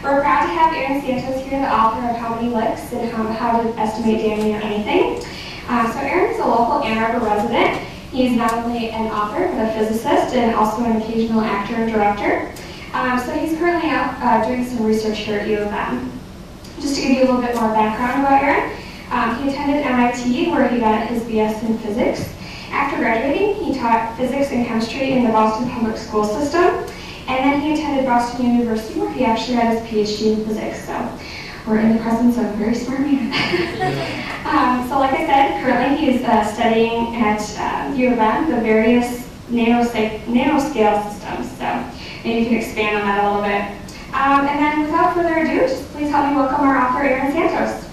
We're proud to have Aaron Santos here, the author of How Many Licks and How, How to Estimate Damn Near Anything. Uh, so Aaron is a local Ann Arbor resident. He's not only an author, but a physicist and also an occasional actor and director. Um, so he's currently out uh, doing some research here at U of M. Just to give you a little bit more background about Aaron, um, he attended MIT where he got his BS in physics. After graduating, he taught physics and chemistry in the Boston public school system. And then he attended Boston University where he actually got his PhD in physics. So we're in the presence of a very smart man. um, so like I said, currently he's uh, studying at uh, U of M the various nanoscale, nanoscale systems. So maybe you can expand on that a little bit. Um, and then without further ado, just please help me welcome our author, Aaron Santos.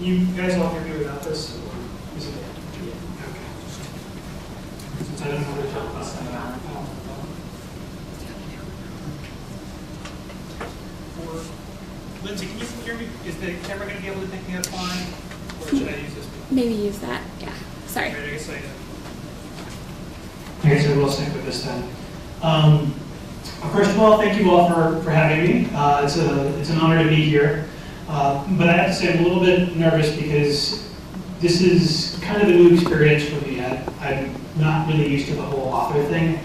You guys all hear me without this? or is it- Okay. Since I don't know what to talk about. Or- Lindsay, can you hear me? Is the camera going to be able to pick me up fine? Or should I use this? Maybe use that. Yeah. Sorry. Alright, I guess I, I guess I will stick with this then. Um, First of all, thank you all for, for having me. Uh, It's a, it's an honor to be here. Uh, But I have to say, I'm a little bit nervous because this is kind of a new experience for me. I- I'm not really used to the whole author thing,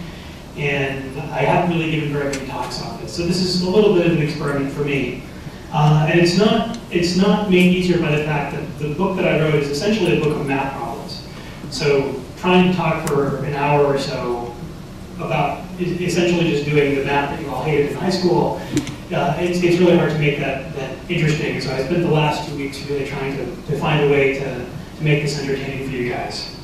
and I haven't really given very many talks on this. So this is a little bit of an experiment for me. Uh, And it's not, it's not made easier by the fact that the book that I wrote is essentially a book of math problems. So trying to talk for an hour or so about essentially just doing the math that you all hated in high school, uh, it's, it's really hard to make that, that interesting. So I spent the last two weeks really trying to, to find a way to, to make this entertaining for you guys.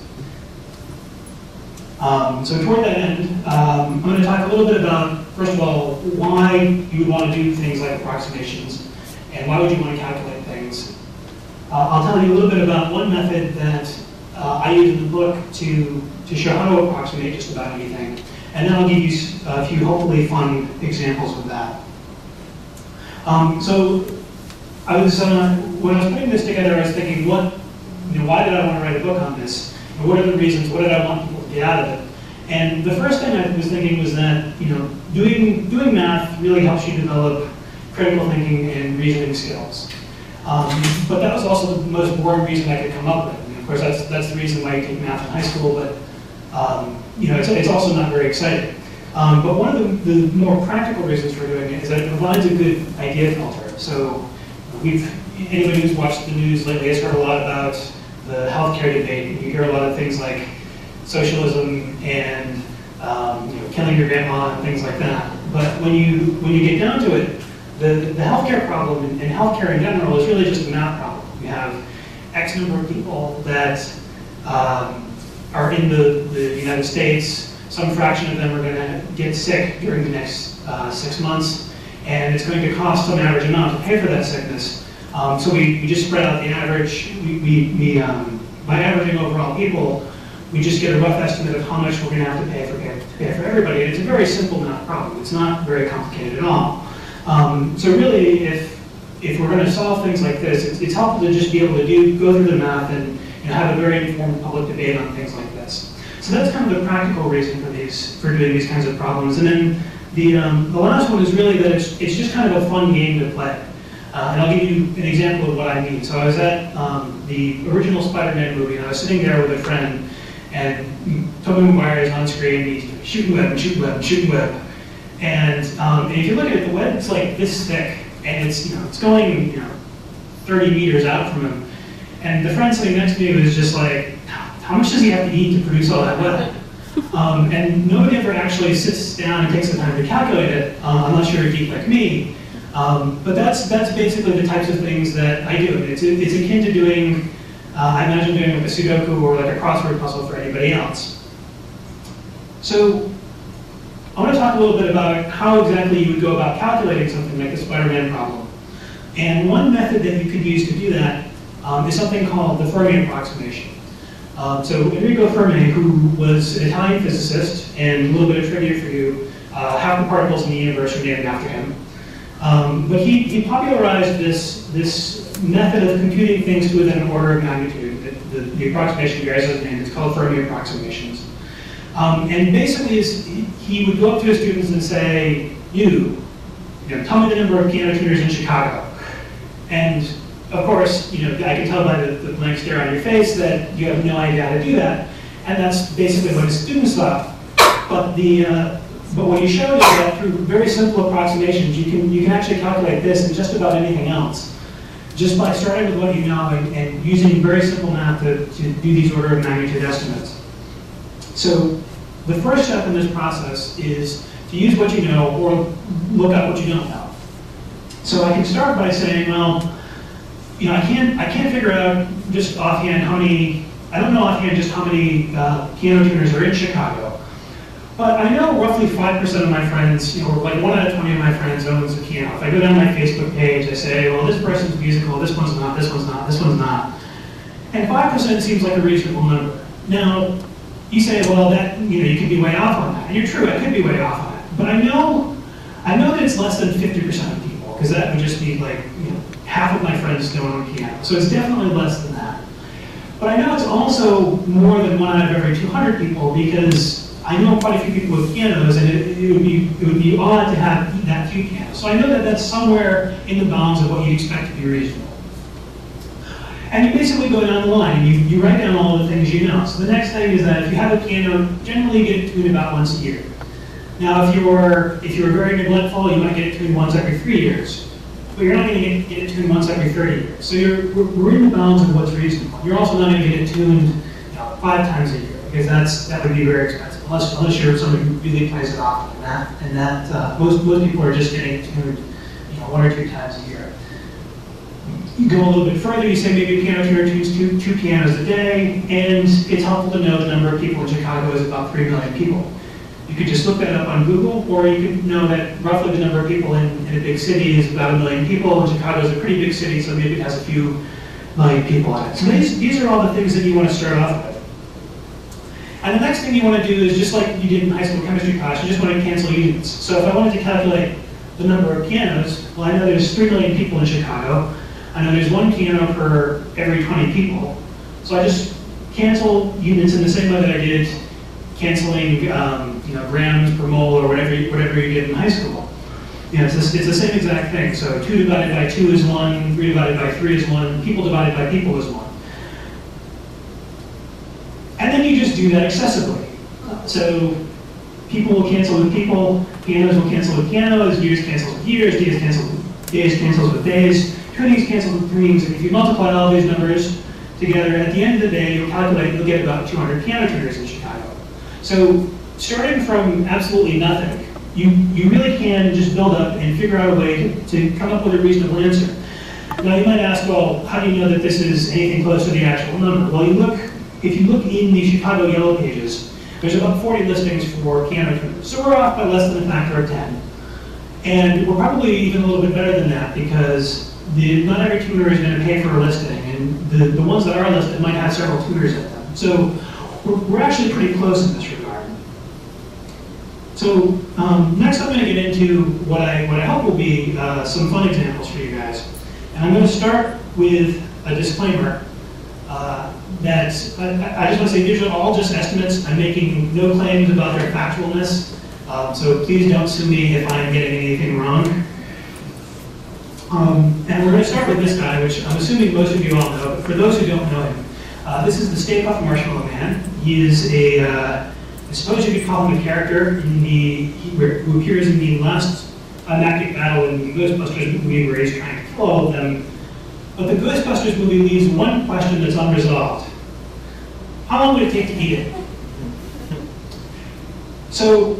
Um, so toward that end, um, I'm going to talk a little bit about, first of all, why you would want to do things like approximations, and why would you want to calculate things. Uh, I'll tell you a little bit about one method that uh, I use in the book to, to show how to approximate just about anything. And then I'll give you a few hopefully fun examples of that. Um, so I was, uh, when I was putting this together, I was thinking, what, you know, why did I want to write a book on this? And what are the reasons? What did I want get out of it? And the first thing I was thinking was that, you know, doing, doing math really helps you develop critical thinking and reasoning skills. Um, but that was also the most boring reason I could come up with. And of course, that's, that's the reason why you take math in high school, but um, you know, it's, it's also not very exciting. Um, but one of the, the more practical reasons for doing it is that it provides a good idea filter. So we've, anybody who's watched the news lately has heard a lot about the healthcare debate. You hear a lot of things like socialism and um, you know, killing your grandma and things like that. But when you, when you get down to it, the, the healthcare problem and, healthcare in general is really just a math problem. You have X number of people that um, are in the, the United States. Some fraction of them are going to get sick during the next uh, six months, and it's going to cost some average amount to pay for that sickness. Um, so we, we just spread out the average. We, we, we um, by averaging overall people, we just get a rough estimate of how much we're going to have to pay for, pay for everybody. And it's a very simple math problem. It's not very complicated at all. Um, so really, if, if we're going to solve things like this, it's, it's helpful to just be able to do, go through the math and have a very informed public debate on things like this. So that's kind of the practical reason for these, for doing these kinds of problems. And then the, um, the last one is really that it's, it's just kind of a fun game to play. Uh, and I'll give you an example of what I mean. So I was at um, the original Spider-Man movie, and I was sitting there with a friend, and Tobey Maguire is on screen, and he's shooting web and shooting web shooting web. And, um, and if you look at it, the web's like this thick, and it's, you know, it's going, you know, 30 meters out from him. And the friend sitting next to me was just like, how much does he have to eat to produce all that web? Um, and nobody ever actually sits down and takes the time to calculate it, uh, unless you're a geek like me. Um, but that's, that's basically the types of things that I do. It's, it's akin to doing, uh, I imagine doing like a Sudoku or like a crossword puzzle for anybody else. So I want to talk a little bit about how exactly you would go about calculating something like the Spider-Man problem. And one method that you could use to do that um, is something called the Fermi approximation. Um, so Enrico Fermi, who was an Italian physicist, and a little bit of trivia for you, uh, half the particles in the universe are named after him. Um, but he, he popularized this, this method of computing things within an order of magnitude. The, the, the approximation bears his name. It's called Fermi approximations. Um, and basically, is, he- he would go up to his students and say, you, you know, tell me the number of piano tuners in Chicago. And of course, you know, I can tell by the, the blank stare on your face that you have no idea how to do that. And that's basically what his students thought. But the, uh, but what he showed is that through very simple approximations, you can, you can actually calculate this and just about anything else. Just by starting with what you know and, and using very simple math to, to do these order of magnitude estimates. So the first step in this process is to use what you know or look up what you don't know. So I can start by saying, well, you know, I can't, I can't figure out just offhand how many, I don't know offhand just how many uh, piano tuners are in Chicago. But I know roughly 5% of my friends, you know, like one out of 20 of my friends owns a piano. If I go down my Facebook page, I say, well, this person's musical, this one's not, this one's not, this one's not. And 5% seems like a reasonable number. Now, you say, well, that, you know, you could be way off on that. And you're true, I could be way off on it. But I know, I know that it's less than 50% of people, because that would just be like, you know, half of my friends don't own piano. So it's definitely less than that. But I know it's also more than one out of every 200 people, because I know quite a few people with pianos, and it, it would be it would be odd to have that few pianos. So I know that that's somewhere in the bounds of what you expect to be reasonable. And you basically go down the line, and you, you write down all the things you know. So the next thing is that if you have a piano, generally you get it tuned about once a year. Now, if you're if you're very neglectful, you might get it tuned once every three years. But you're not going to get, get it tuned once every 30 years. So you're, we're, we're in the bounds of what's reasonable. You're also not going to get it tuned you know, five times a year, because that's that would be very expensive, unless, unless you're somebody who really plays it often. And that, and that uh, most, most people are just getting tuned you know, one or two times a year. You go a little bit further, you say maybe a piano tuner tunes two, two pianos a day, and it's helpful to know the number of people in Chicago is about 3 million people. You could just look that up on Google, or you could know that roughly the number of people in, in a big city is about a million people, and Chicago is a pretty big city, so maybe it has a few million people in it. So these, these are all the things that you want to start off with. And the next thing you want to do is just like you did in high school chemistry class, you just want to cancel units. So if I wanted to calculate the number of pianos, well, I know there's 3 million people in Chicago. I know there's one piano per every 20 people. So I just cancel units in the same way that I did canceling um, you know, grams per mole or whatever you, whatever you did in high school. You know, it's, it's the same exact thing. So 2 divided by 2 is 1, 3 divided by 3 is 1, people divided by people is 1. Do that excessively. So people will cancel with people, pianos will cancel with pianos, years cancels with years, days cancel with days cancels with days, tunings cancel with tunings, and if you multiply all these numbers together, at the end of the day, you'll calculate, you'll get about 200 piano tuners in Chicago. So starting from absolutely nothing, you, you really can just build up and figure out a way to, to come up with a reasonable answer. Now you might ask, well, how do you know that this is anything close to the actual number? Well, you look, if you look in the Chicago Yellow Pages, there's about 40 listings for tuners. So we're off by less than a factor of 10. And we're probably even a little bit better than that because the, not every tutor is going to pay for a listing, and the, the ones that are listed might have several tutors in them. So we're, we're actually pretty close in this regard. So um, next I'm going to get into what I, what I hope will be uh, some fun examples for you guys. And I'm going to start with a disclaimer uh, that I, I just want to say these are all just estimates. I'm making no claims about their factualness. Um, so please don't sue me if I'm getting anything wrong. Um, and we're going to start with this guy, which I'm assuming most of you all know, but for those who don't know him, uh, this is the Stay Puft Marshmallow Man. He is a, uh, I suppose you could call him a character in the, he, who appears in the last climactic battle in the Ghostbusters movie where he's trying to kill all of them. But the Ghostbusters movie leaves one question that's unresolved. How long would it take to eat it? So,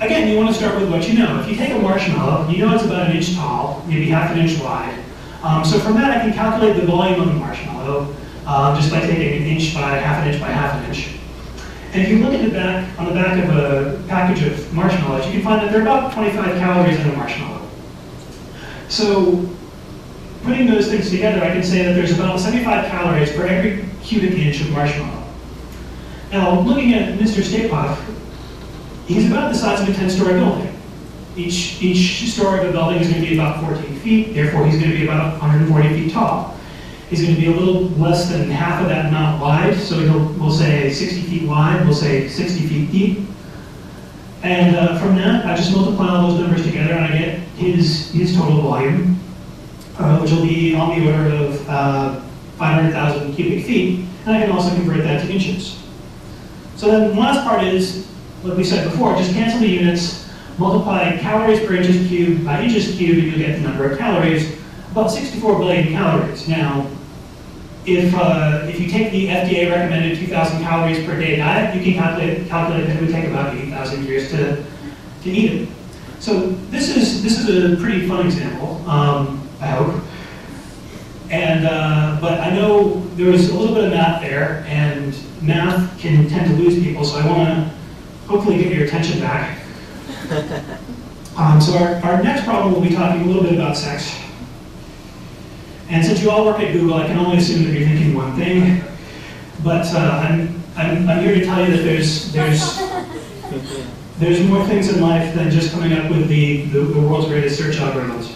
again, you want to start with what you know. If you take a marshmallow, you know it's about an inch tall, maybe half an inch wide. Um, so from that, I can calculate the volume of the marshmallow uh, just by taking an inch by half an inch by half an inch. And if you look at the back, on the back of a package of marshmallows, you can find that there are about 25 calories in a marshmallow. So putting those things together, I can say that there's about 75 calories per every cubic inch of marshmallow. Now, looking at Mr. Stay Puft, he's about the size of a 10-story building. Each, each story of a building is going to be about 14 feet, therefore he's going to be about 140 feet tall. He's going to be a little less than half of that amount wide. So we'll say 60 feet wide, we'll say 60 feet deep. And uh, from that, I just multiply all those numbers together and I get his, his total volume, uh, which will be on the order of uh, 500,000 cubic feet. And I can also convert that to inches. So then the last part is, like we said before, just cancel the units, multiply calories per inches cubed by inches cubed, and you'll get the number of calories, about 64 billion calories. Now, if, uh, if you take the FDA recommended 2,000 calories per day diet, you can calculate, calculate that it would take about 8,000 years to, to eat it. So this is, this is a pretty fun example, um, I hope. And, uh, but I know there was a little bit of math there, and math can tend to lose people, so I want to hopefully get your attention back. Um, so our, our next problem, we'll be talking a little bit about sex. And since you all work at Google, I can only assume that you're thinking one thing. But uh, I'm, I'm, I'm here to tell you that there's, there's, there's more things in life than just coming up with the, the, the world's greatest search algorithms.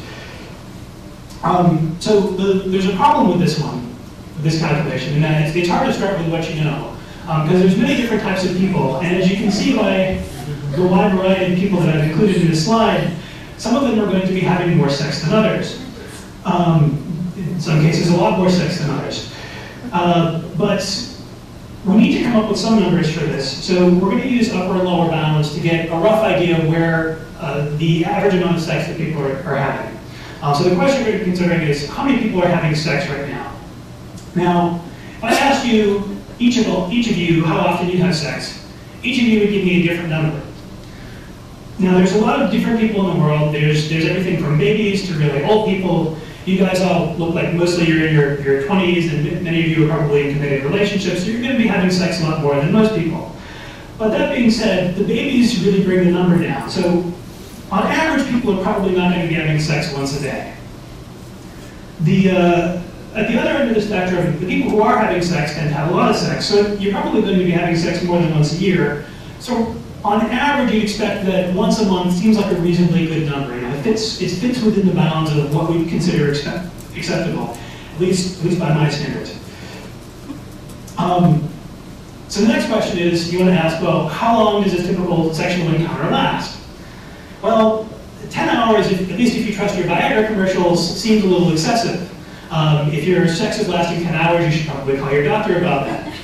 Um, so the, there's a problem with this one, with this calculation, and that it's, it's hard to start with what you know. Because um, there's many different types of people, and as you can see by the wide variety of people that I've included in this slide, some of them are going to be having more sex than others. Um, in some cases, a lot more sex than others. Uh, but we need to come up with some numbers for this. So we're going to use upper and lower bounds to get a rough idea of where uh, the average amount of sex that people are, are having. Um, so the question we're considering is, how many people are having sex right now? Now, if I asked you, each of, each of you, how often you have sex, each of you would give me a different number. Now, there's a lot of different people in the world. There's, there's everything from babies to really old people. You guys all look like mostly you're in your, your 20s, and many of you are probably in committed relationships, so you're going to be having sex a lot more than most people. But that being said, the babies really bring the number down. So on average, people are probably not going to be having sex once a day. The, uh, at the other end of the spectrum, the people who are having sex tend to have a lot of sex, so you're probably going to be having sex more than once a year. So on average, you'd expect that once a month seems like a reasonably good number. You know, it fits, it fits within the bounds of what we consider accept, acceptable, at least, at least by my standards. Um, so the next question is, you want to ask, well, how long does a typical sexual encounter last? Well, 10 hours, if, at least if you trust your Viagra commercials, seems a little excessive. Um, if your sex is lasting 10 hours, you should probably call your doctor about that.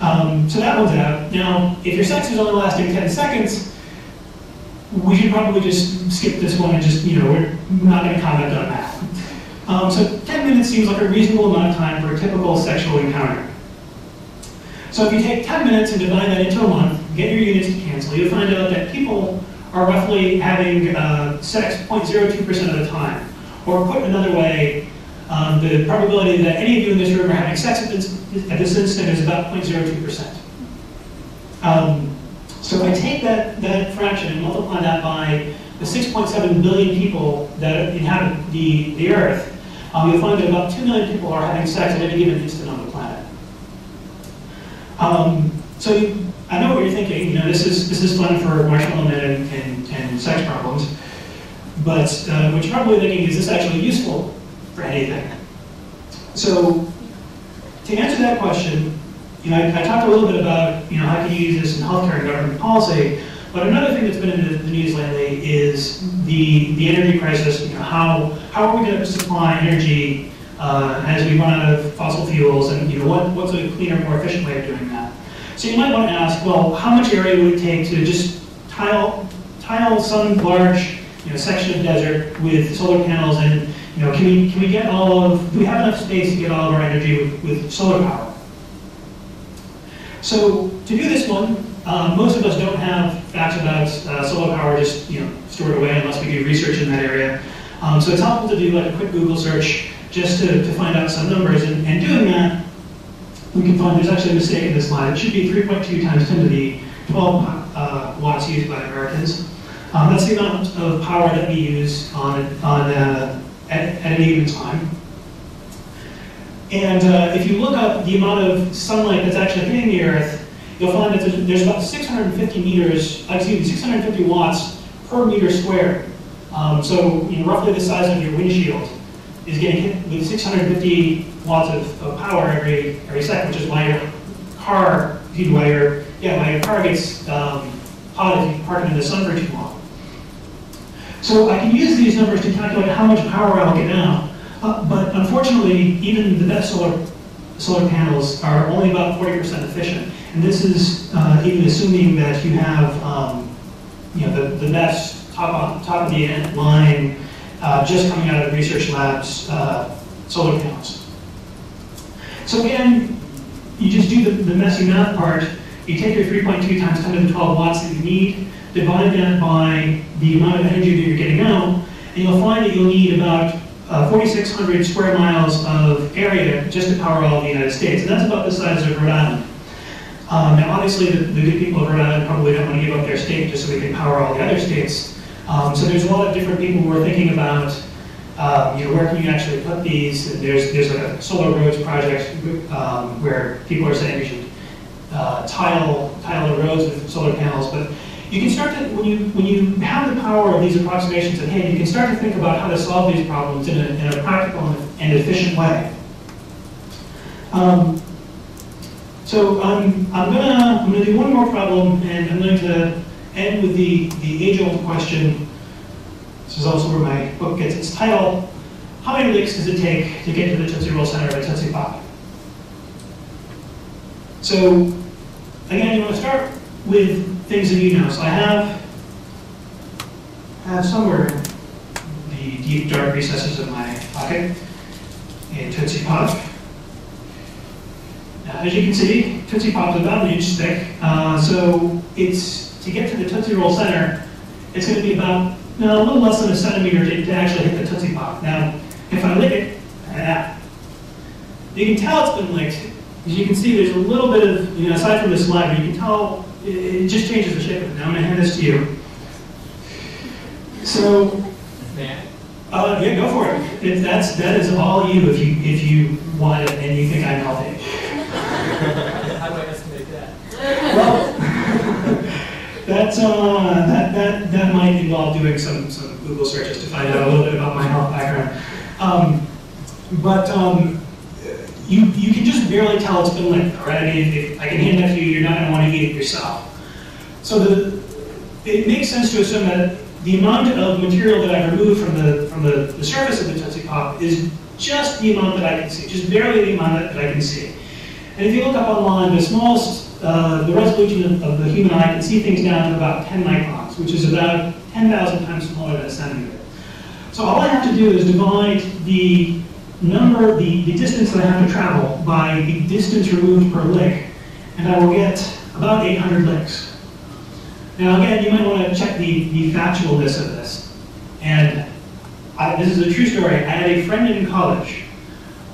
Um, so that one's out. Now, if your sex is only lasting 10 seconds, we should probably just skip this one and just, you know, we're not going to comment on that. Um, so 10 minutes seems like a reasonable amount of time for a typical sexual encounter. So if you take 10 minutes and divide that into a month, get your units to cancel, you'll find out that people are roughly having uh, sex 0.02% of the time. Or put another way, um, the probability that any of you in this room are having sex at this, at this instant is about 0.02%. Um, so if I take that, that fraction and multiply that by the 6.7 billion people that inhabit the, the Earth, um, you'll find that about 2 million people are having sex at any given instant on the planet. Um, so you, I know what you're thinking. You know, this is this is fun for marshmallow men and, and, and sex problems. But uh, what you're probably thinking is this actually useful for anything? So to answer that question, you know, I, I, talked a little bit about you know how can you use this in healthcare and government policy. But another thing that's been in the, news lately is the the energy crisis. You know, how how are we going to supply energy uh, as we run out of fossil fuels, and you know what what's a cleaner, more efficient way of doing that? So you might want to ask, well, how much area would it take to just tile, tile some large you know, section of desert with solar panels and you know, can we, can we get all of, do we have enough space to get all of our energy with, with solar power? So to do this one, um, most of us don't have facts about uh, solar power just you know, stored away unless we do research in that area. Um, so it's helpful to do like a quick Google search just to, to find out some numbers. And, and doing that, we can find there's actually a mistake in this slide. It should be 3.2 times 10 to the 12 uh, watts used by Americans. Um, that's the amount of power that we use on, on uh, at, at any given time. And uh, if you look up the amount of sunlight that's actually hitting the Earth, you'll find that there's, there's about 650 meters, excuse me, 650 watts per meter squared. Um, so you know, roughly the size of your windshield is getting hit with 650 watts of, of power every, every second, which is why your car, why your, yeah, why your car gets um, hot if you park it in the sun for too long. So I can use these numbers to calculate how much power I'll get out. Uh, but unfortunately, even the best solar, solar panels are only about 40% efficient. And this is uh, even assuming that you have um, you know, the, the best top, on, top of the line uh, just coming out of research labs uh, solar panels. So again, you just do the, the messy math part. You take your 3.2 times 10 to the 12 watts that you need, divide that by the amount of energy that you're getting out, and you'll find that you'll need about uh, 4,600 square miles of area just to power all of the United States. And that's about the size of Rhode Island. Um, now, obviously, the, the good people of Rhode Island probably don't want to give up their state just so they can power all the other states. Um, so there's a lot of different people who are thinking about, um, you know, where can you actually put these? There's there's a solar roads project um, where people are saying we should uh, tile tile the roads with solar panels, but you can start to, when you, when you have the power of these approximations at hand, you can start to think about how to solve these problems in a, in a practical and efficient way. Um, so I'm, I'm gonna, I'm gonna do one more problem, and I'm going to end with the, the age-old question. This is also where my book gets its title. How many licks does it take to get to the Tootsie Roll center of a Tootsie Pop? So, again, you want to start with things that you know. So I have, have somewhere the deep dark recesses of my pocket a Tootsie Pop. Now, as you can see, Tootsie Pop is about an inch thick. Uh, so it's to get to the Tootsie Roll center, it's going to be about no, a little less than a centimeter to, to actually hit the Tootsie Pop. Now, if I lick it, ah, you can tell it's been licked. As you can see, there's a little bit of, you know, aside from the saliva, you can tell it, it just changes the shape of it. Now I'm going to hand this to you. So, uh, yeah, go for it. If that's that is all you if you if you want it and you think I'm healthy. How do I estimate that? Well, that's uh, that that that might involve doing some some Google searches to find out a little bit about my health background. Um, but um, you you can just barely tell it's been licked, all right? I mean, if I can hand that to you, you're not going to want to eat it yourself. So the it makes sense to assume that the amount of material that I remove from the from the, the surface of the Tootsie Pop is just the amount that I can see, just barely the amount that, that I can see. And if you look up online, the smallest, uh, the resolution of, the human eye can see things down to about 10 microns, which is about 10,000 times smaller than a centimeter. So all I have to do is divide the number, the, the distance that I have to travel by the distance removed per lick, and I will get about 800 licks. Now again, you might want to check the, the factualness of this. And I, this is a true story. I had a friend in college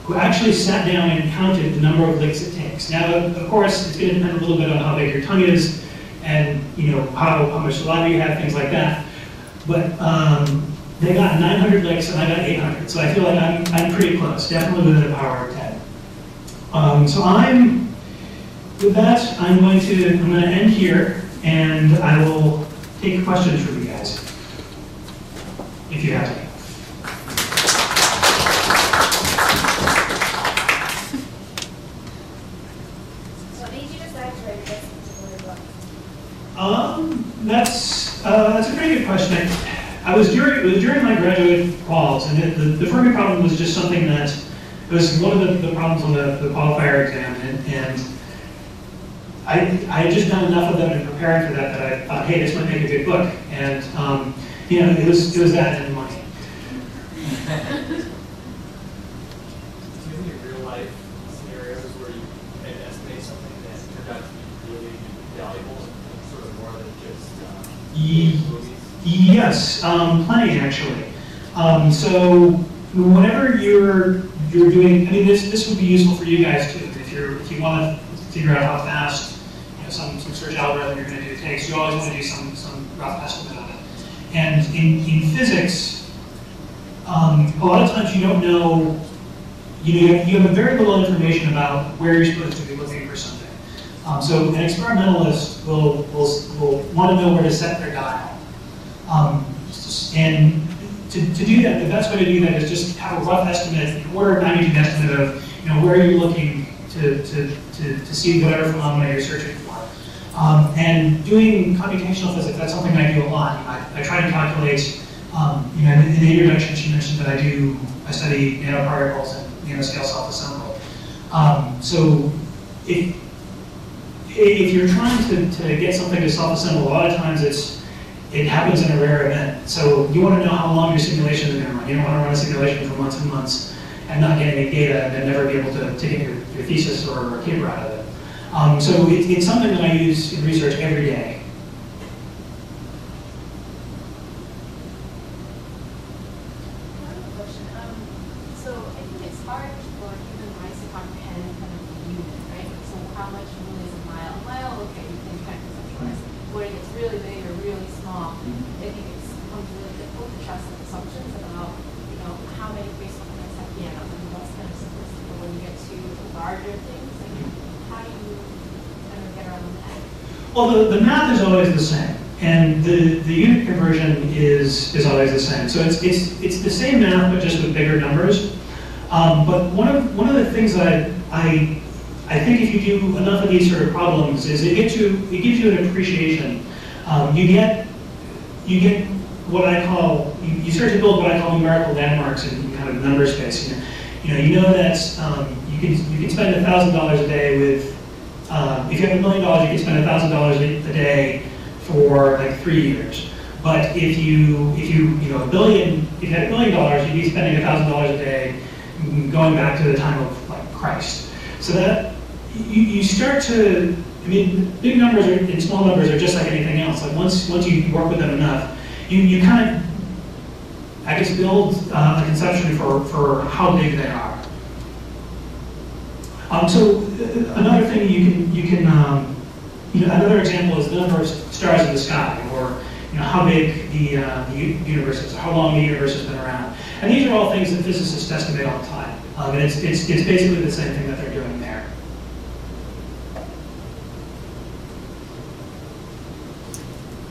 who actually sat down and counted the number of licks it takes. Now, of course, it's going to depend a little bit on how big your tongue is and you know how, how much saliva you have, things like that. But um, they got 900 licks and I got 800. So I feel like I'm, I'm pretty close, definitely within a power of 10. Um, so I'm, with that, I'm going to, I'm going to end here and I will take questions from you guys, if you have any. What made you decide to write this particular book? Um, that's uh, that's a pretty good question. I, was during it was during my graduate quals, and it, the, the Fermi problem was just something that was one of the, the problems on the, the qualifier exam, and, and I, I had just done enough of them in preparing for that that I thought, hey, this might make a good book, and um, you know, it was it was that and money. Do you have any real life scenarios where you had to estimate something that turned out to be really valuable and sort of more than just uh, Ye- movies? Yes, um, plenty actually. Um, so whenever you're you're doing, I mean, this this would be useful for you guys too. If you're if you want to figure out how fast you know some, some search algorithm you're going to do takes, you always want to do some some rough estimate of it. And in in physics, um, a lot of times you don't know. You know, you have, you have very little information about where you're supposed to be looking for something. Um, so an experimentalist will, will, will want to know where to set their dial. Um, and to, to do that, the best way to do that is just have a rough estimate, order of magnitude estimate of, you know, where are you're looking to, to, to, to see whatever phenomena you're searching for. Um, and doing computational physics, that's something I do a lot. I, I try to calculate, um, you know, in the introduction she mentioned that I do, I study nanoparticles and nanoscale self-assembly. Um, so if, if you're trying to, to get something to self-assemble, a lot of times it's, it happens in a rare event. So you want to know how long your simulation is going to run. You don't want to run a simulation for months and months and not get any data and then never be able to, to get your, your thesis or paper out of it. Um, so it, it's something that I use in research every day. I have a question. Um, so I think it's hard for human minds to comprehend kind of the unit, right? So how much really is a mile? A mile, okay, you can kind of conceptualize. Where it gets really big or really small, I think it's becomes really difficult to trust some assumptions about, you know, how many baseball players have piano. I mean, that's kind of simplistic. But when you get to larger things, like how do you kind of get around that? Well, the, the math is always the same, and the, the unit conversion is, is always the same. So it's, it's, it's the same math, but just with bigger numbers. Um, but one of, one of the things that I, I think if you do enough of these sort of problems is it gets you, it gives you an appreciation. Um, you get, you get what I call, you, you start to build what I call numerical landmarks in kind of number space. You know, you know, you know that um, you can, you can spend $1,000 a day with um, if you have a million dollars, you can spend thousand dollars a day for like three years. But if you, if you, you know, a billion, if you had a billion dollars, you'd be spending a thousand dollars a day going back to the time of like Christ. So that you, you start to, I mean, big numbers are, and small numbers are just like anything else. Like once, once you work with them enough, you, you kind of, I guess, build uh, a conception for, for how big they are. Um, so uh, another thing you can, you can, um, you know, another example is the number of stars in the sky, or you know, how big the, uh, the universe is, or how long the universe has been around. And these are all things that physicists estimate all the time. Um, and it's, it's, it's basically the same thing that they're doing there.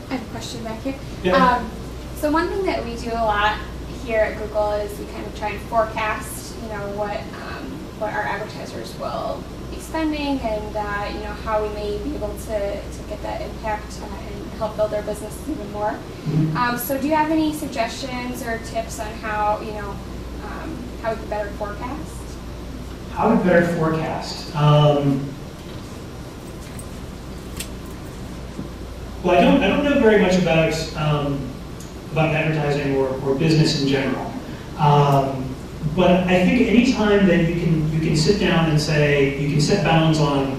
I have a question back here. Yeah. Um, so one thing that we do a lot here at Google is we kind of try and forecast, you know, what um, what our advertisers will be spending and uh, you know how we may be able to, to get that impact uh, and help build their business even more. Um, so do you have any suggestions or tips on how you know um, how we can better forecast? How to better forecast? Um, well, I don't, I don't know very much about, um, about advertising or, or business in general. Um, but I think any time that you can, you can sit down and say, you can set bounds on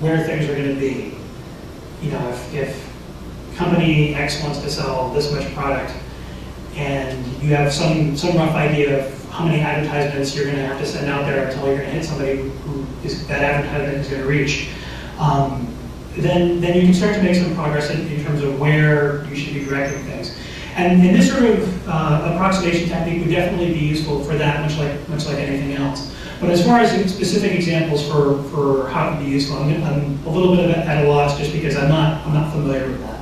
where things are going to be. You know, if, if company X wants to sell this much product, and you have some, some rough idea of how many advertisements you're going to have to send out there until you're going to hit somebody who, is, that advertisement is going to reach, um, then, then you can start to make some progress in, in terms of where you should be directing things. And, this sort of uh, approximation technique would definitely be useful for that, much like, much like anything else. But as far as specific examples for, for how it can be useful, I'm, I'm a little bit at a loss just because I'm not, I'm not familiar with that.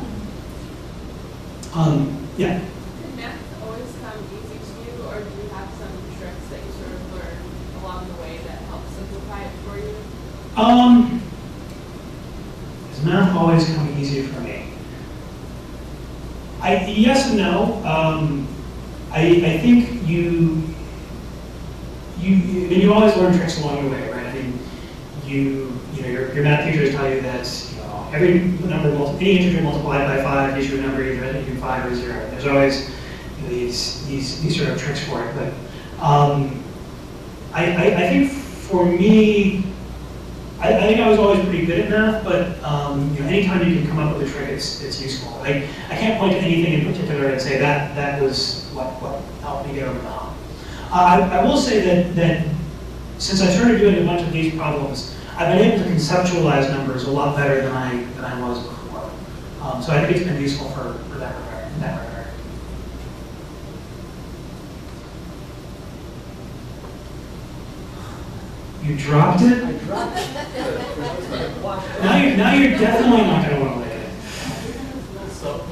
Um, yeah. Did math always come easy to you, or do you have some tricks that you sort of learn along the way that help simplify it for you? Um, has math always come easy for me? I, yes and no. Um, I, I think you, you, I mean, you always learn tricks along the way, right? I mean, you, you know, your, your math teachers tell you that, every number, any integer multiplied by five gives you a number either either five or zero. There's always you know, these, these, these sort of tricks for it, but um, I, I, I think for me, I, I think I was always pretty good at math, but um, you know, anytime you can come up with a trick, it's, it's useful. I, I can't point to anything in particular and say that that was what, what helped me get over the hump. Uh, I, I will say that, that since I started doing a bunch of these problems, I've been able to conceptualize numbers a lot better than I, than I was before. Um, so I think it's been useful for, for that regard. In that regard. You dropped it? I dropped it. Now you're, now you're definitely not going to want to lick it. So,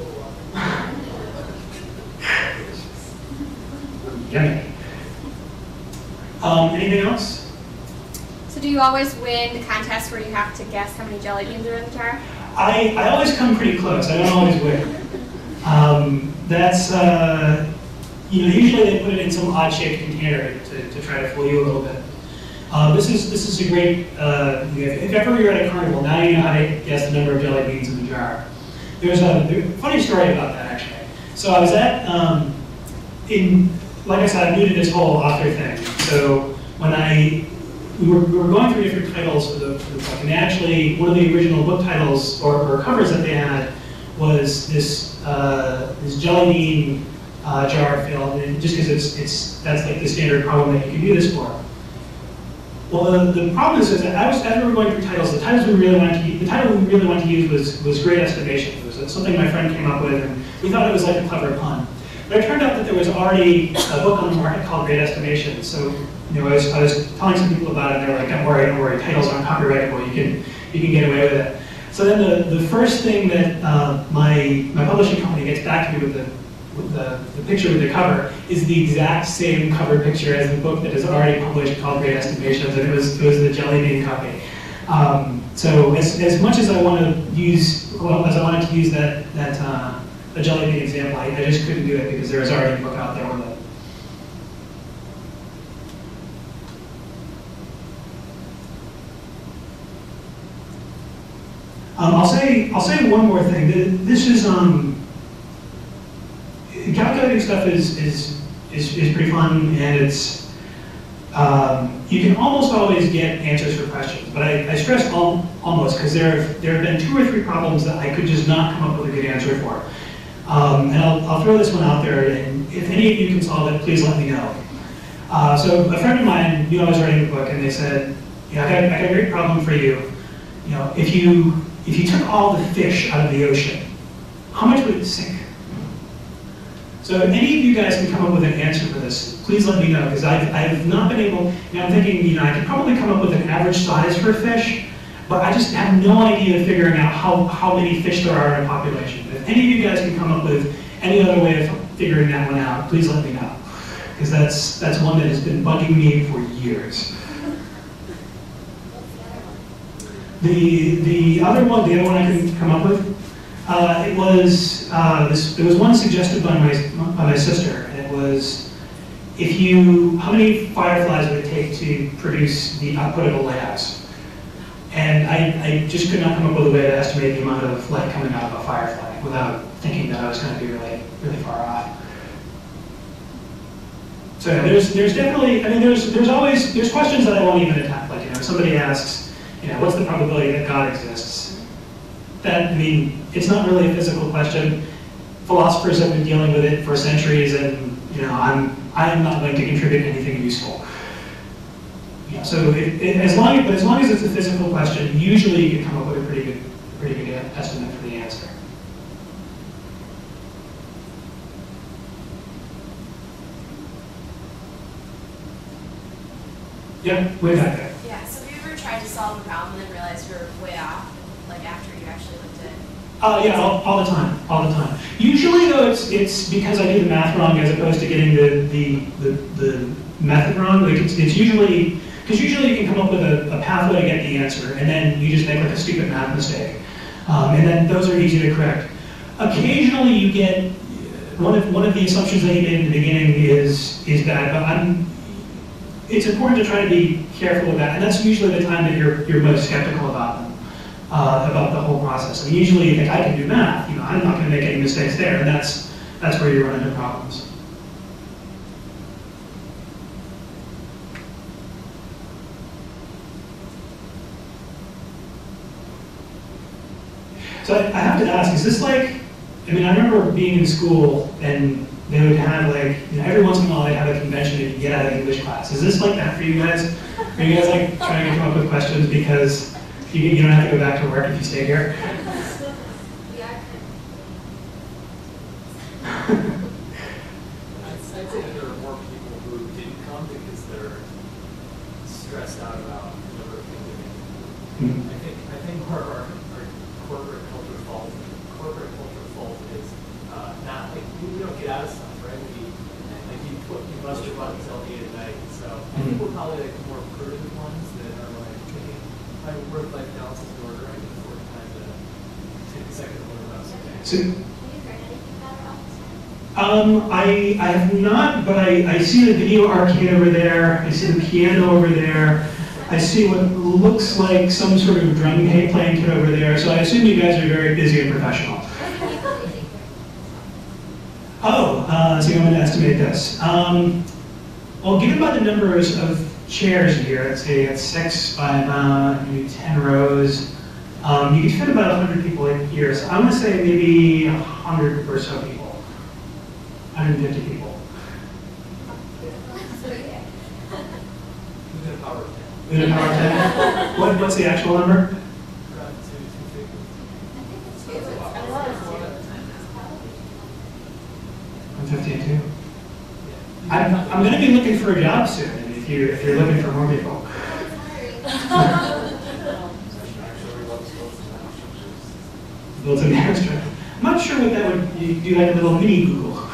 yummy. Um, anything else? Do you always win the contest where you have to guess how many jelly beans are in the jar? I, I always come pretty close. I don't always win. Um, that's, uh, you know, usually they put it in some odd shaped container to, to try to fool you a little bit. Uh, this is this is a great. Uh, if ever you're at a carnival, now you know how to guess the number of jelly beans in the jar. There's a, there's a funny story about that actually. So I was at um, in like I said, I'm new to this whole author thing. So when I we were, we were going through different titles for the, for the book, and actually one of the original book titles or, or covers that they had was this uh, this jelly bean uh, jar filled, and just because it's it's that's like the standard problem that you can do this for. Well, the, the problem is, that as, as we were going through titles, the titles we really wanted to the title we really wanted to use was was Guesstimation. It was something my friend came up with, and we thought it was like a clever pun. But it turned out that there was already a book on the market called Guesstimation. So, you know, I was, I was telling some people about it, and they were like, "Don't worry, don't worry. Titles aren't copyrightable. You can you can get away with it." So then the, the first thing that uh, my my publishing company gets back to me with the with the, the picture with the cover is the exact same cover picture as the book that is already published called Guesstimations, and it was it was the jelly bean copy. Um, so as, as much as I want to use, well, as I wanted to use that that uh, jelly bean example, I, I just couldn't do it because there was already a book out there with it. Um, I'll I'll say one more thing. This is um, calculating stuff is, is, is, is pretty fun and it's, um, you can almost always get answers for questions, but I, I stress al almost because there have, there have been two or three problems that I could just not come up with a good answer for. Um, and I'll, I'll throw this one out there, and if any of you can solve it, please let me know. Uh, so a friend of mine knew I was writing a book, and they said, I got, I got a great problem for you. You know, if you, if you took all the fish out of the ocean, how much would it sink? So if any of you guys can come up with an answer for this, please let me know, because I've, I've not been able, know, I'm thinking, you know, I could probably come up with an average size for a fish, but I just have no idea of figuring out how, how many fish there are in a population. If any of you guys can come up with any other way of figuring that one out, please let me know. Because that's, that's one that has been bugging me for years. The, the other one, the other one I can come up with, uh, it was uh, this. It was one suggested by my by my sister, and it was if you how many fireflies would it take to produce the output of a lighthouse? And I, I just could not come up with a way to estimate the amount of light coming out of a firefly without thinking that I was going to be really really far off. So there's there's definitely I mean there's there's always there's questions that I won't even attempt. Like you know somebody asks you know what's the probability that God exists? that, I mean, it's not really a physical question. Philosophers have been dealing with it for centuries, and you know, I'm I am not going to contribute anything useful. so it, it, as long as, but as long as it's a physical question, usually you can come up with a pretty good pretty good estimate for the answer. Yep, way back there. Yeah, so have you ever tried to solve a problem and then realized you're way off, like after you actually looked at it? Uh, yeah, all, all, the time, all the time. Usually, though, it's it's because I do the math wrong as opposed to getting the the the, the method wrong. Like it's, it's usually because usually you can come up with a, a, pathway to get the answer, and then you just make like a stupid math mistake, um, and then those are easy to correct. Occasionally, you get one of one of the assumptions that you made in the beginning is is bad, but I'm. It's important to try to be careful with that, and that's usually the time that you're you're most skeptical about them uh, about the whole process. And usually you think, I can do math, you know, I'm not going to make any mistakes there, and that's, that's where you run into problems. So I, I have to ask, is this like, I mean, I remember being in school and they would have like, you know, every once in a while they'd have a convention you get out of English class. Is this like that for you guys? Are you guys like trying to come up with questions because you, you don't have to go back to work if you stay here. I'd say that there are more people who didn't come because they're stressed out about the number of things Mhm. I think, I think where our, our corporate culture falls, corporate culture falls is, uh, not, like, we we don't get out of stuff, right? We, like, you put, you bust your butt until eight at night, so I think Mhm. we're probably like the more prudent ones that are like, okay, my work-life balance is in order, I can afford time to take a second to learn about something. So, Have you heard anything about it officer? Um, I, I have not, but I, I see the video arcade over there, I see the piano over there, I see what looks like some sort of drum pa- playing kit over there, so I assume you guys are very busy and professional. Oh, uh, so I'm going to estimate this. Um, well, given by the numbers of chairs here, let's say it's six by about maybe 10 rows, um, you could fit about 100 people in here, so I'm going to say maybe 100 or so people. 150 people. A power ten. Power 10? What, what's the actual number? Around two, two fifty. It's a lot. A lot of people at the time. 150 too? I'm, I'm going to be looking for a job soon, if you're, if you're looking for more people. Built-in structure. I'm not sure what that would, you do like a little mini Google.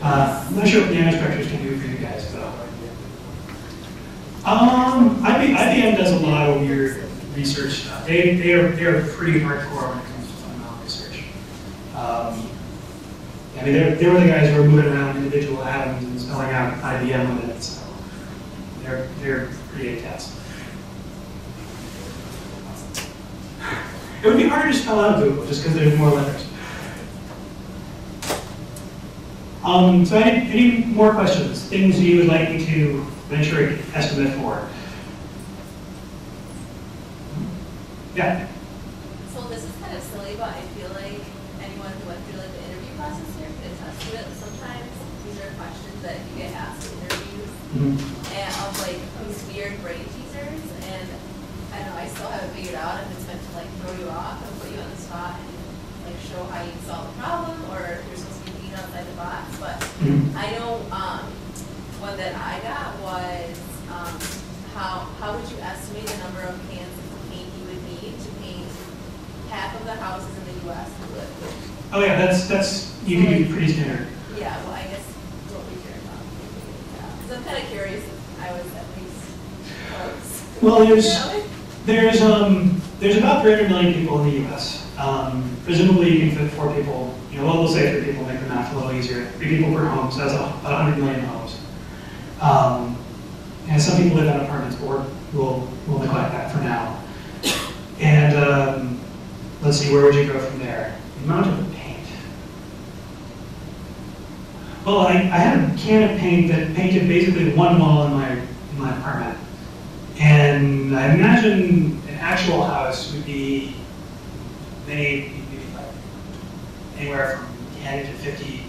Uh, I'm not sure what damage structures can do for you guys, though. Um, IB, IBM does a lot of weird research stuff. They, they are, they are pretty hardcore when it comes to fundamental research. Um, I mean, they were the guys who were moving around individual atoms and spelling out IBM with it, so they're, they're pretty intense. It would be harder to spell out Google just because there's more letters. Um, so any, any more questions? Things you would like me to venture an estimate for? Yeah. So this is kind of silly, but I feel like anyone who went through like the interview process here could attest to it. Sometimes these are questions that you get asked in interviews Mhm. and of like these weird brain teasers and I still haven't figured out if it's meant to like throw you off and put you on the spot and like show how you solve a problem or if you're supposed to be thinking outside the box, but Mhm. I know, um, one that I got was, um, how, how would you estimate the number of cans of paint you would need to paint half of the houses in the US? Oh yeah, that's, that's, you can do pretty standard. Yeah, well, I guess what we care about. Because I'm kind of curious if I was at least close. Well, there's? There's, um, there's about 300 million people in the US. Um, presumably you can fit four people, you know, well, say three people, make the math a little easier. Three people per home, so that's about 100 million homes. Um, and some people live in apartments, but we'll, we'll neglect that for now. And, um, let's see, where would you go from there? The amount of paint. Well, I, I had a can of paint that painted basically one wall in my, in my apartment. And I imagine an actual house would be like anywhere from 10 to 50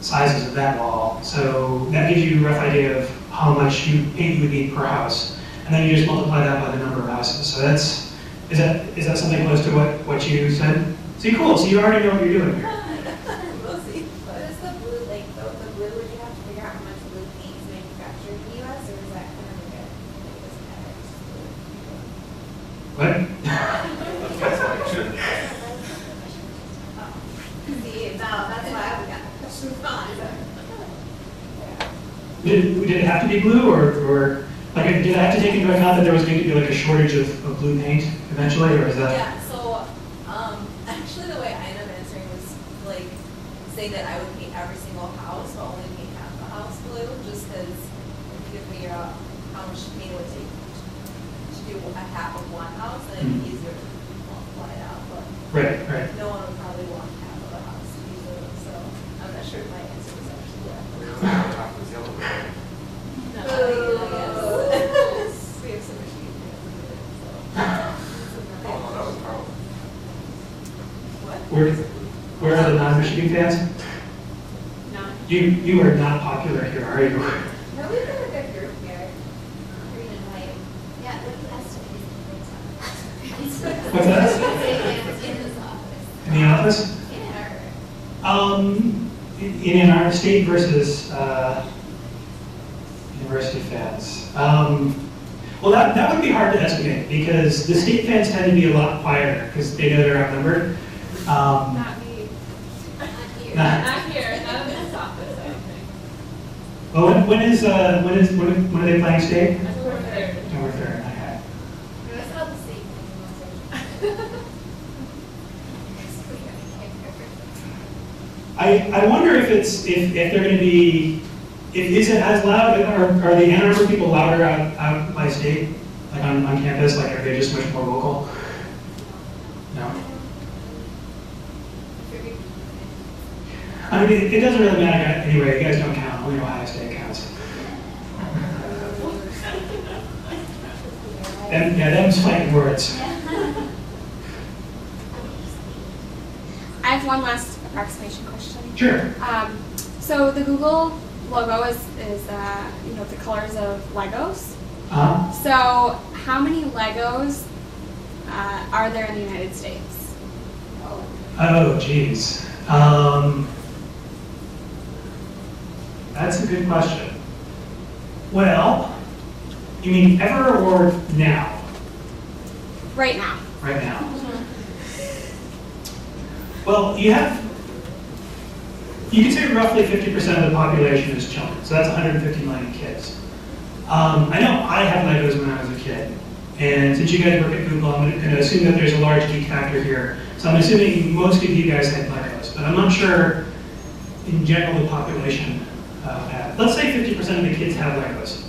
sizes of that wall. So that gives you a rough idea of how much you paint would need per house. And then you just multiply that by the number of houses. So that's, is that, is that something close to what, what you said? See, cool, so you already know what you're doing here. We'll see. What is the blue, like, the, the blue, would you have to figure out how much blue paint is manufactured in the US, or is that kind of like a, like, doesn't matter, it's just blue? What? See, now, that's why I got the question wrong. Did, did it have to be blue, or, or, like, did I have to take into account that there was going to be like a shortage of, of blue paint eventually, or is that? Yeah, so, um, actually the way I ended up answering was like saying that I would paint every single house, but only paint half the house blue, just because if you could figure out how much paint it would take to do a half of one house, then it'd be easier to multiply it out, but Right, right. no one would probably want half of the house to be blue, so I'm not sure if my answer was actually correct. No, I guess. We have some Michigan fans so. What? Where, where are the non-Michigan fans? No. You, you are not popular here, are you? No, we've got a good group here, green and white. Yeah, what do you estimate? What's that? In this office. In the office? Yeah, Um, in, in our state versus, uh, university fans. Um, well, that, that would be hard to estimate because the state fans tend to be a lot quieter because they know they're outnumbered. Um, Not me. Not here. Not- here, not in this office, I don't think. Well, when, when is, uh, when is, when, when are they playing state? October third. October third, okay. That's not the same. I, I wonder if it's, if, if they're gonna be, if, is it as loud, are, are the Ann Arbor people louder out, out by state? Like on, on campus, like are they just much more vocal? No? I mean, it, doesn't really matter anyway, you guys don't count, only Ohio State counts. Them, yeah, them's fighting words. I have one last approximation question. Sure. Um, so the Google logo is, is uh, you know, the colors of Legos. Uh-huh. So how many Legos uh, are there in the United States? Oh, geez. Um, that's a good question. Well, you mean ever or now? Right now. Right now. Well, you have, you can say roughly 50% of the population is children, so that's 150 million kids. Um, I know I had Legos when I was a kid, and since you guys work at Google, I'm going to assume that there's a large geek factor here. So I'm assuming most of you guys had Legos, but I'm not sure in general the population uh. Let's say 50% of the kids have Legos.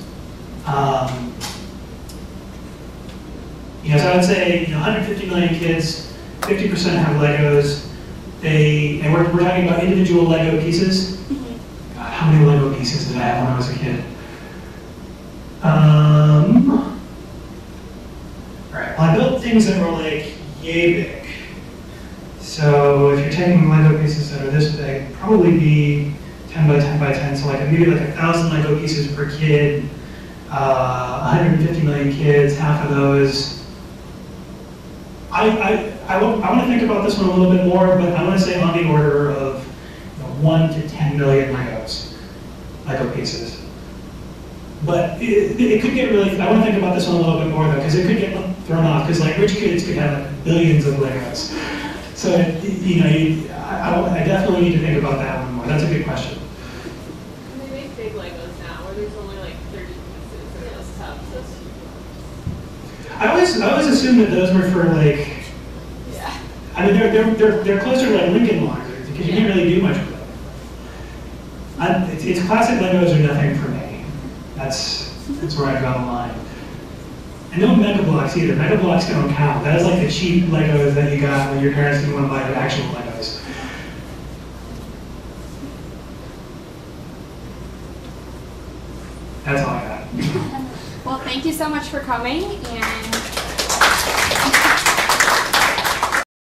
Um, you know, so I would say you know, 150 million kids, 50% have Legos. They, and we're, we're talking about individual Lego pieces. God, how many Lego pieces did I have when I was a kid? Um, all right, well, I built things that were like yay big. So if you're taking Lego pieces that are this big, probably be 10 by 10 by 10, so like maybe like a thousand Lego pieces per kid, uh, 150 million kids, half of those. I, I, I, want, I want to think about this one a little bit more, but I want to say on the order of you know, 1 to 10 million Legos, Lego pieces. But it, it could get really, I want to think about this one a little bit more though, because it could get thrown off, because like rich kids could have like billions of Legos. So, you know, you, I, I I definitely need to think about that one more. That's a good question. And they make big Legos now, where there's only like thirty pieces, and those tubs, those huge ones. I always, I always assumed that those were for like, Yeah. I mean, they're, they're, they're, they're closer to like Lincoln Logs, because you can't really do much with them. I, it's, it's classic Legos are nothing for me. That's, that's where I draw the line. And no Mega Bloks either. Mega Bloks don't count. That is like the cheap Legos that you got when your parents didn't want to buy the actual Legos. That's all I got. Well, thank you so much for coming, and